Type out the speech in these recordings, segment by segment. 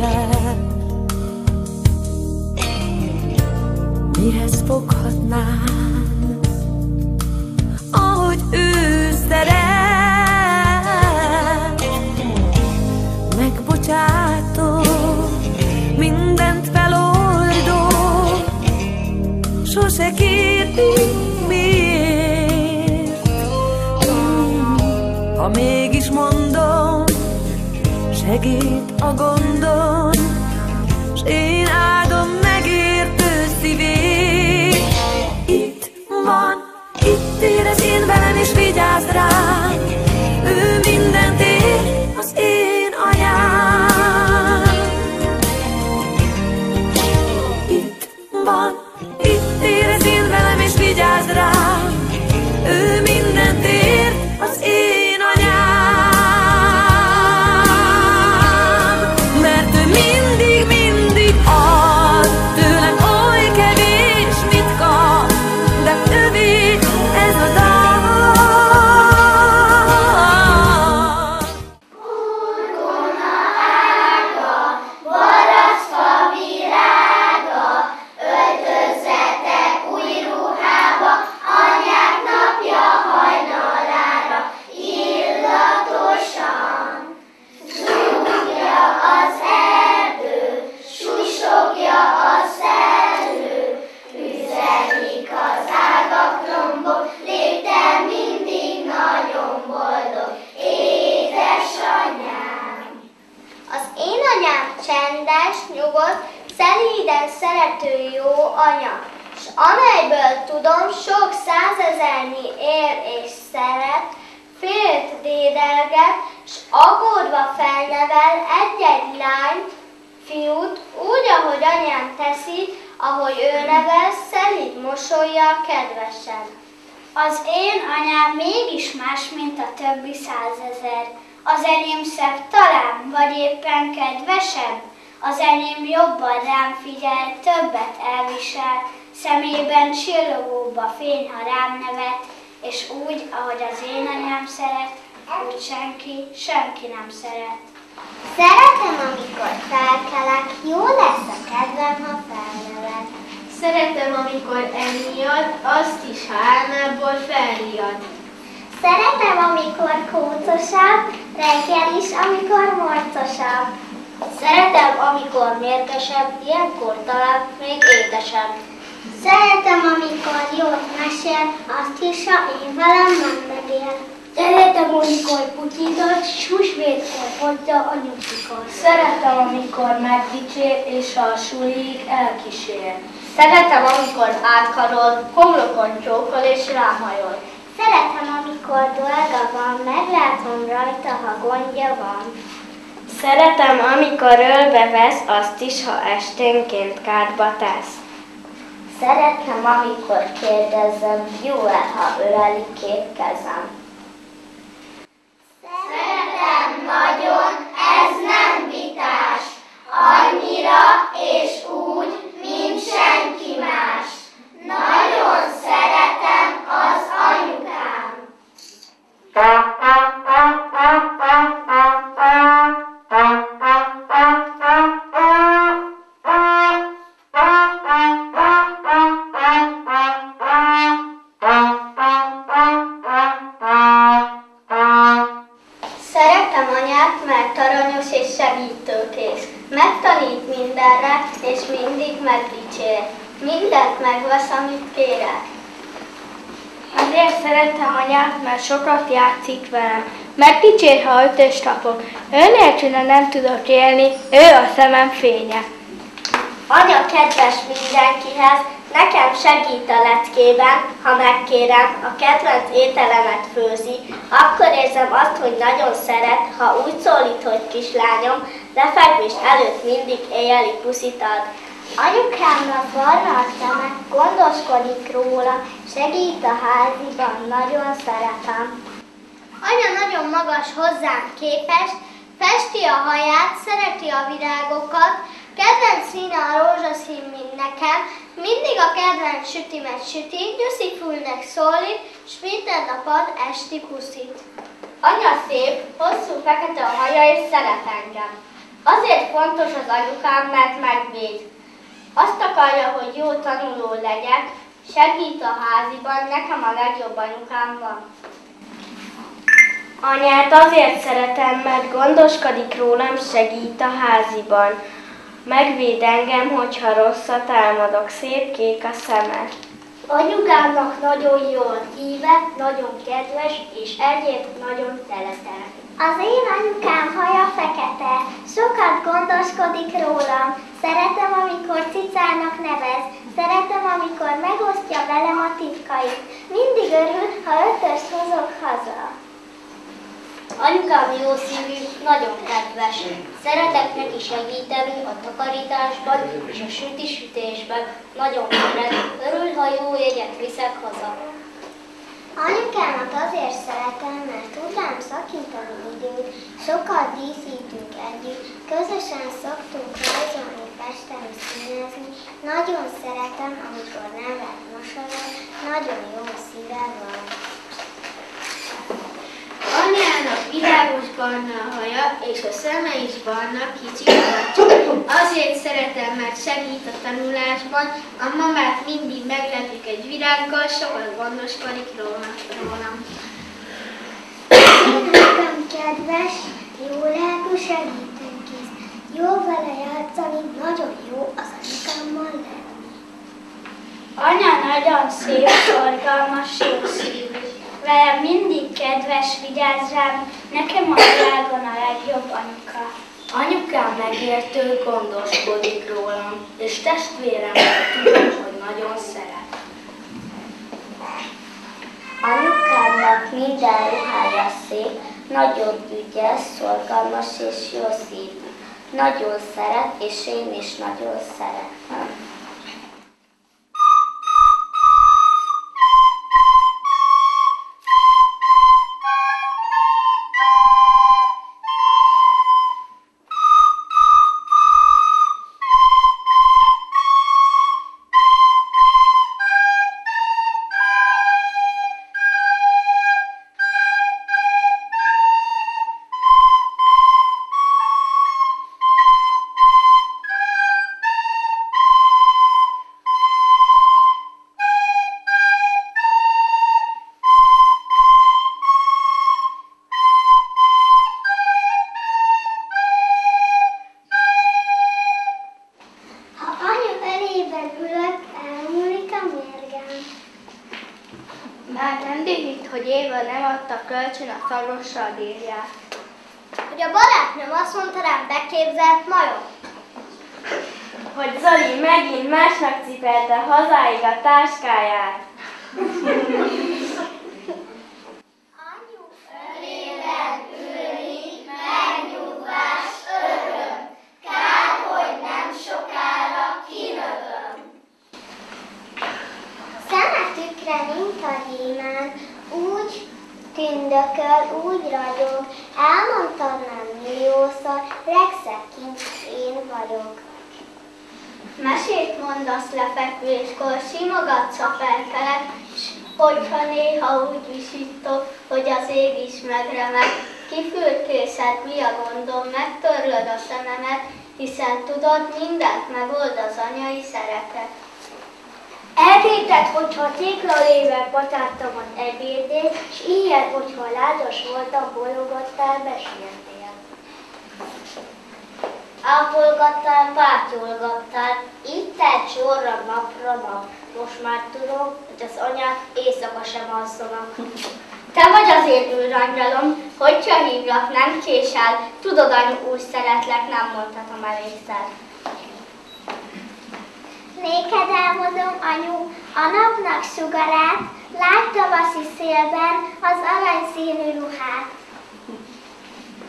kedvesebb. Mihez foghatnám, ahogy ő szeret, megbocsátó, mindent feloldó, sose kérdi miért. Ha mégis mondom, segít a gondon, csendes, nyugodt, szelíden szerető jó anya, s amelyből tudom, sok százezernyi él és szeret, félt dédelget, s aggódva felnevel egy-egy lányt, fiút, úgy, ahogy anyám teszi, ahogy ő nevel, szelíd mosolya kedvesen. Az én anyám mégis más, mint a többi százezer. Az enyém szebb talán, vagy éppen kedvesebb? Az enyém jobban rám figyel, többet elvisel, szemében csillogóbb a fény, ha rám nevet, és úgy, ahogy az én anyám szeret, úgy senki, senki nem szeret. Szeretem, amikor felkelek, jó lesz a kedvem, ha felnevel. Szeretem, amikor emiatt, azt is, ha álmából felriad. Szeretem, amikor kócosabb, reggel is, amikor morcosabb. Szeretem, amikor mérgesebb, ilyenkor talán még édesebb. Szeretem, amikor jót mesél, azt is, ha én velem nem megél. Szeretem, amikor putyított, s húsvétkor hordja a nyugdikot. Szeretem, amikor megdicsér, és a suliig elkísér. Szeretem, amikor átkarol, homlokon csókol és rámajol. Szeretem, amikor dolga van, meglátom rajta, ha gondja van. Szeretem, amikor ölbe vesz, azt is, ha esténként kárba tesz. Szeretem, amikor kérdezem, jó-e, ha öleli két kezem. Szeretem nagyon, ez nem vitás, annyira és úgy, mint senki más. Nagyon szeretem az anyukám. Játszik velem. Megdicsér, ha ötös tapok. Ő nélküle nem tudok élni, ő a szemem fénye. Anya kedves mindenkihez, nekem segít a leckében, ha megkérem, a kedvenc ételemet főzi, akkor érzem azt, hogy nagyon szeret, ha úgy szólít, hogy kislányom, lefekvés előtt mindig éjjeli puszit ad. Anyukámnak barna a szeme, gondoskodik róla, segít a háziban, nagyon szeretem. Anya nagyon magas hozzám képest, festi a haját, szereti a virágokat, kedvenc színe a rózsaszín, mint nekem, mindig a kedvenc sütimet süti, Nyuszi fülnek szólít, s minden nap ad esti puszit. Anya szép, hosszú fekete a haja és szeret engem. Azért fontos az anyukám, mert megvéd. Azt akarja, hogy jó tanuló legyek, segít a háziban, nekem a legjobb anyukám van. Anyát azért szeretem, mert gondoskodik rólam, segít a háziban. Megvéd engem, hogyha rosszat álmodok, szép kék a szeme. Anyukámnak nagyon jó a híve, nagyon kedves, és egyéb nagyon szeretem. Az én anyukám haja fekete, sokat gondoskodik rólam. Szeretem, amikor cicának nevez, szeretem, amikor megosztja velem a titkait. Mindig örül, ha ötöst hozok haza. Anyukám jó szívű, nagyon kedves. Szeretek neki segíteni a takarításban és a sütisütésben. Nagyon szeret. Örül, ha jó jegyet viszek haza. Anyukámat azért szeretem, mert tud rám szakítani időt, sokat díszítünk együtt, közösen szoktunk rajzolni, festeni, színezni. Nagyon szeretem, amikor nevet mosolyog, nagyon jó szíve van. Anyának világos barna a haja, és a szeme is barna, kicsi. Azért szeretem, mert segít a tanulásban. A mamát mindig meglepik egy virággal, sokat gondoskodik róla- rólam. Nekem kedves, jó lelkű segítőnk is. Jó vele játszani, nagyon jó az anyukámmal lenni. Anya nagyon szép, szorgalmas, jó szívű. Vele mindig kedves, vigyáz rám, nekem a világon a legjobb anyuka. Anyukám megértő, gondoskodik rólam, és testvéremről tudom, hogy nagyon szeret. Anyukámnak minden ruhája szép, nagyon ügyes, szorgalmas és jó szívű. Nagyon szeret, és én is nagyon szeretem. Éva nem adta kölcsön a szarossal dírját. Hogy a barátnőm azt mondta rám beképzelt majom. Hogy Zoli megint másnak cipelte hazáig a táskáját. Szeme tükre, mint a hímán, tündököl, úgy ragyog, elmondtam már milliószor, legszebb kincs én vagyok. Mesét mondasz lefekvéskor, simogatsz a felkelet, s hogyha néha úgy visítok, hogy az ég is megremeg, kifürkészed, mi a gondom, megtörlöd a szememet, hiszen tudod, mindent megold az anyai szeretet. Eltéted, hogyha téklalével patártam az ebédét, s ilyen, hogyha lázas voltam, bologattál, besírtél. Ápolgattál, pátyolgattál, itt egy sorra napra nap. Most már tudom, hogy az anyák éjszaka sem alszanak. Te vagy az én űrangyalom, hogyha hívlak, nem késel, tudod, anyu, úgy szeretlek, nem mondhatom elégszer. Néked elmondom, anyu, a napnak sugarát, lágy tavaszi szélben az aranyszínű ruhát.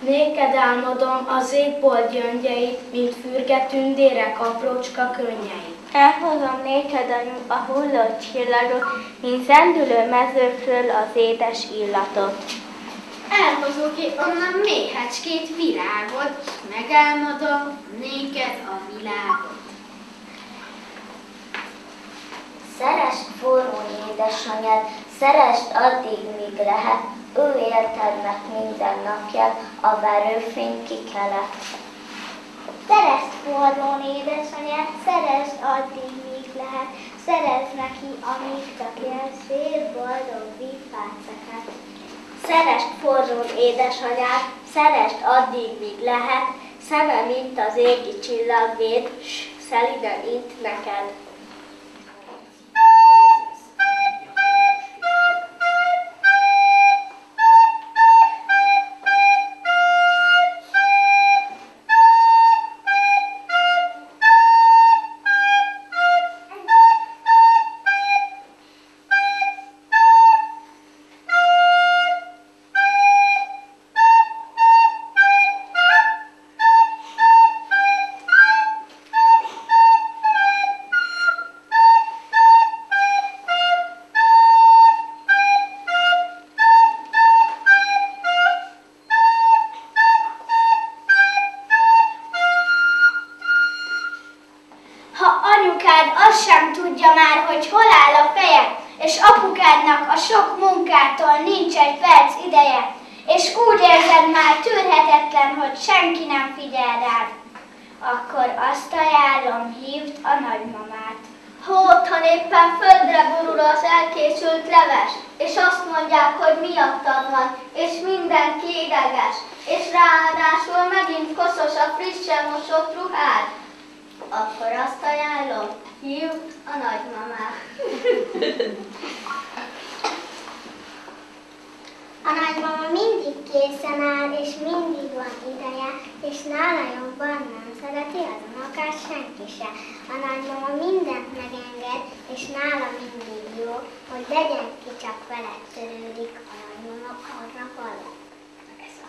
Néked álmodom az égbolt gyöngyeit, mint fürge tündérek aprócska könnyeit. Elhozom néked anyu a hulló csillagot, mint zendülő mezőkről az édes illatot. Elhozok én onnan méhecskét virágot, megálmodom néked a világot. Szeresd forró édesanyád, szeresd addig, míg lehet, ő élted meg minden napját, a verőfény kikelet. Szeresd forrón édesanyát, szeresd addig, míg lehet, szeresd neki, amíg csak él, szép, boldog, vívpácakát. Szeresd forrón édesanyát, szeresd addig, míg lehet, szeme, mint az égi csillagvéd, s szeliden int neked. Tudja már, hogy hol áll a feje, és apukádnak a sok munkától nincs egy perc ideje, és úgy érzed már tűrhetetlen, hogy senki nem figyel rád, akkor azt ajánlom, hívd a nagymamát. Ha otthon éppen földre borul az elkészült leves, és azt mondják, hogy miattad van, és mindenki ideges, és ráadásul megint koszos a frissen mosott ruhád, akkor azt ajánlom, hívd a nagymamát. A nagymama mindig készen áll, és mindig van ideje, és nála jobban nem szereti az unokát senki se. A nagymama mindent megenged, és nála mindig jó, hogy legyen ki csak vele törődik a nagymama arra való.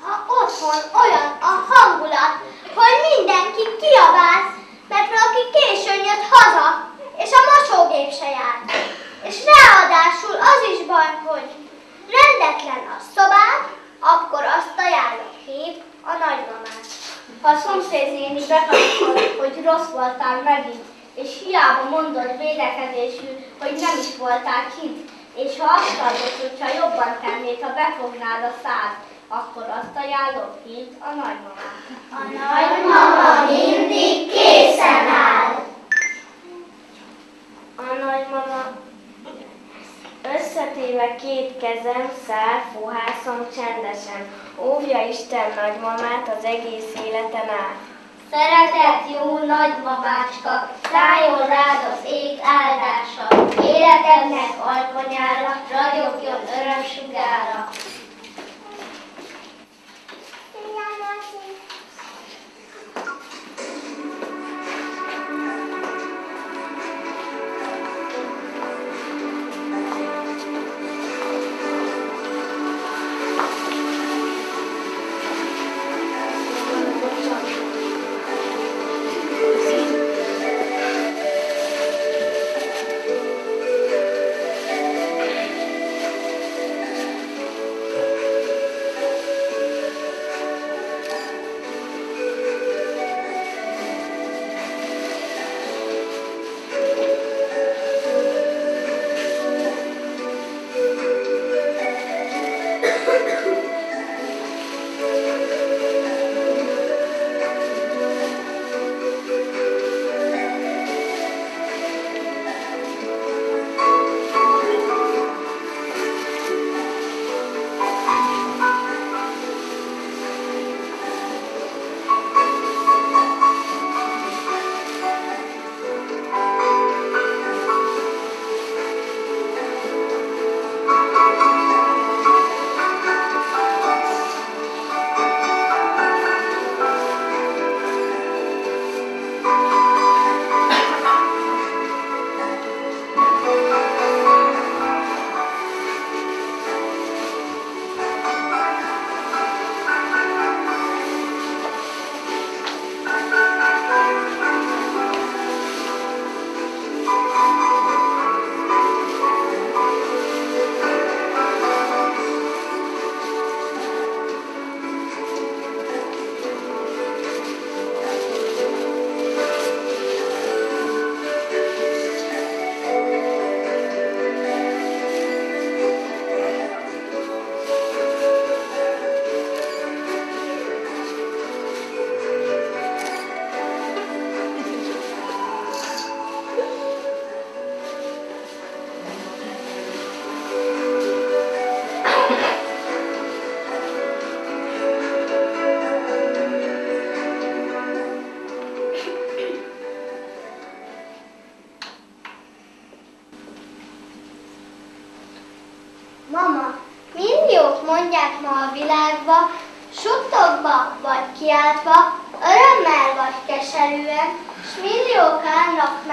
Ha otthon olyan a hangulat, hogy mindenki kiabál, mert valaki későn jött haza, és a mosógép se járt. És ráadásul az is baj, hogy rendetlen a szobád, akkor azt ajánlom, hív a nagymamát. Ha a szomszéd néni bepanikol, hogy rossz voltál megint, és hiába mondod védekezésű, hogy nem is voltál kint, és ha azt adod, hogyha jobban tennéd, ha befognád a szád, akkor azt ajánlom, hívd a nagymamát. A nagymama mindig készen áll. A nagymama összetéve két kezem, száll, fohászom csendesen. Óvja Isten nagymamát az egész életen át. Szeretett jó nagymamácska, szálljon rád az ég áldása, életednek alkonyára, ragyogjon öröm sugára.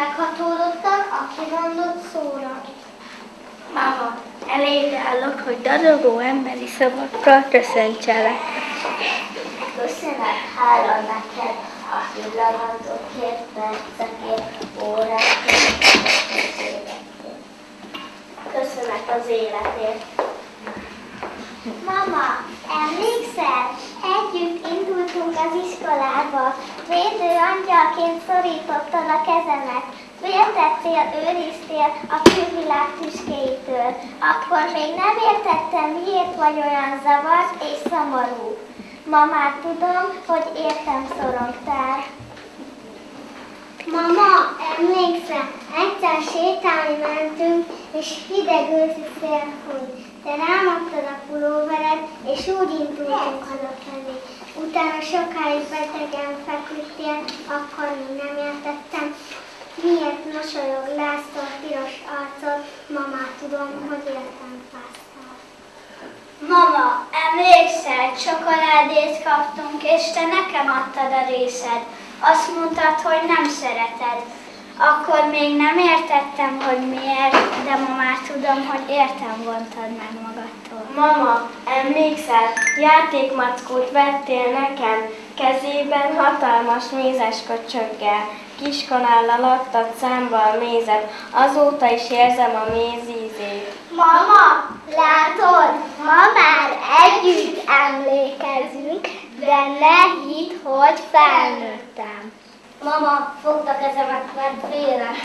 Állnak meghatódottan a kimondott szóra. Mama, eléd állok, hogy dadogó emberi szavakkal köszöntselek. Köszönet, hála neked a pillanatokért, percekért, órákért, Köszönet az életért. Mama, emlékszel? Együtt indultunk az iskolába. Védő angyalként szorítottad a kezemet. Vértettél, őriztél a külvilág tüskéitől. Akkor még nem értettem, miért vagy olyan zavart és szomorú. Ma már tudom, hogy értem szorongtál. Mama, emlékszem, egyszer sétálni mentünk, és hideg őszi szél. Te rám adtad a pulóvered, és úgy indultunk hazafelé. Utána sokáig betegen feküdtél, akkor még nem értettem, miért mosolyog László piros arcod, ma már tudom, hogy értem fáztál. Mama, emlékszel, csokoládét kaptunk, és te nekem adtad a részed. Azt mondtad, hogy nem szereted. Akkor még nem értettem, hogy miért, de ma már tudom, hogy értem vontad meg magadtól. Mama, emlékszel, játékmackót vettél nekem, kezében hatalmas mézes köcsöggel. Kiskanállal adtad számba a mézet, azóta is érzem a méz ízét. Mama, látod, ma már együtt emlékezünk, de ne hidd, hogy felnőttem. Mama, fogd a kezemet, mert félek.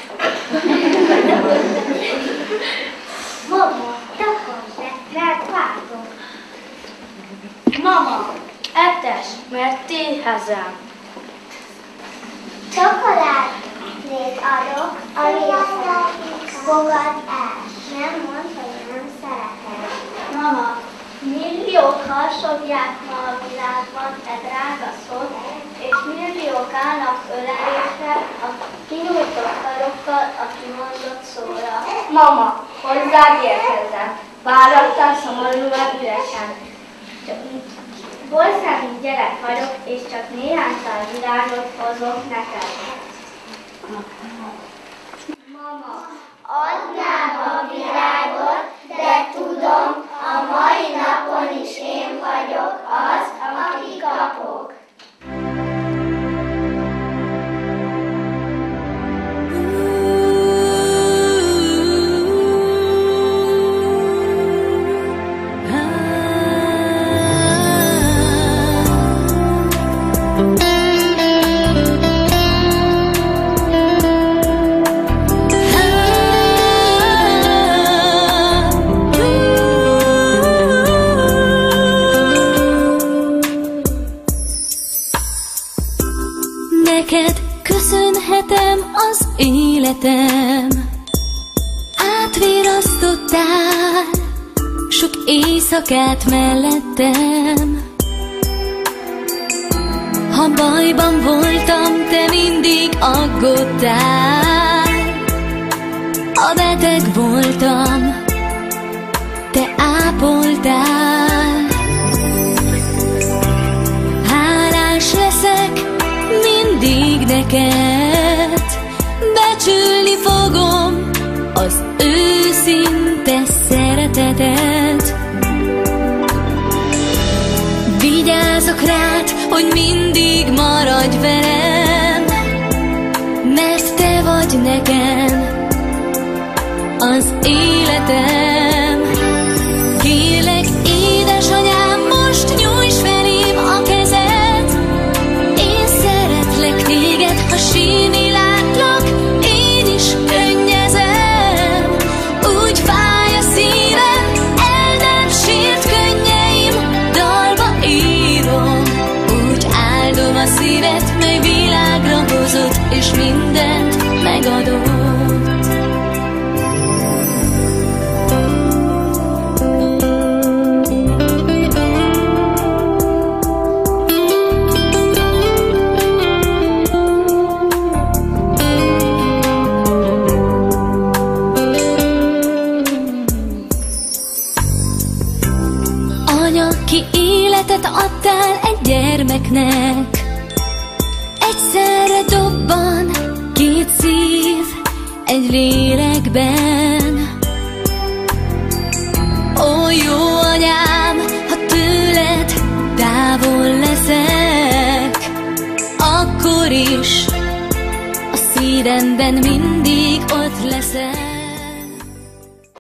Mama, takard le, mert vágom. Mama, etes, mert téhezem. Csokoládét adok, ami fogad el. Nem mondd, hogy nem szeretem. Mama, milliók harsogják ma a világban te drága szót, milliók állnak ölelésre a kinyújtott karokkal a kimondott szóra. Mama, hozzád érkezem, várattal szomorúan üresen. Bolszámi gyerek vagyok, és csak néhány szál virágot hozok neked. Adnám a világot, de tudom, a mai napon is én vagyok az, aki kapok. Sok éjszakát mellettem. Ha bajban voltam, te mindig aggódtál. A beteg voltam, te ápoltál szeretetet Vigyázok rád, hogy mindig maradj velem Mert te vagy nekem az életem